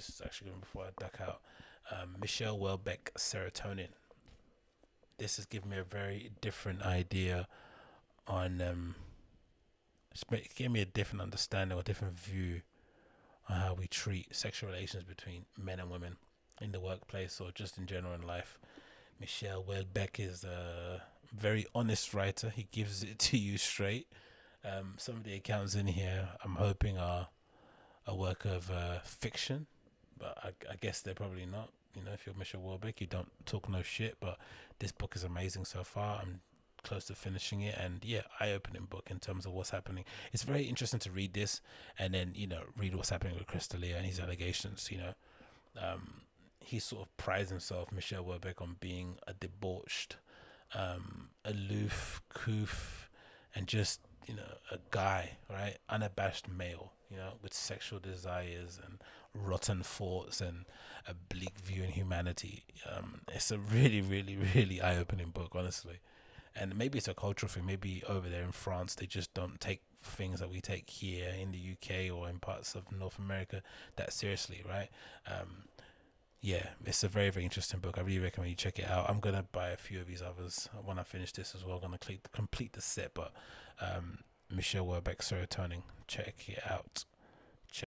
This is actually going before I duck out. Um, Michel Houellebecq, Serotonin. This has given me a very different idea on. Um, gave me a different understanding or different view on how we treat sexual relations between men and women in the workplace or just in general in life. Michel Houellebecq is a very honest writer. He gives it to you straight. Um, some of the accounts in here, I'm hoping are a work of uh, fiction, but I, I, guess they're probably not. You know, if you're Michel Houellebecq, you don't talk no shit. But this book is amazing so far. I'm close to finishing it, and yeah, eye-opening book in terms of what's happening. It's very interesting to read this, and then you know read what's happening with Chris D'Elia and his allegations. You know, um, he sort of prides himself, Michel Houellebecq, on being a debauched, um, aloof, coof, and just you know a guy, right, unabashed male, you know, with sexual desires and rotten thoughts and a bleak view in humanity. Um, it's a really, really, really eye-opening book, honestly. And maybe it's a cultural thing. Maybe over there in France, they just don't take things that we take here in the UK or in parts of North America that seriously, right? Um, yeah, it's a very very interesting book. I really recommend you check it out. I'm gonna buy a few of these others when I finish this as well. I'm gonna complete complete the set, but um, Michel Houellebecq Serotonin, check it out.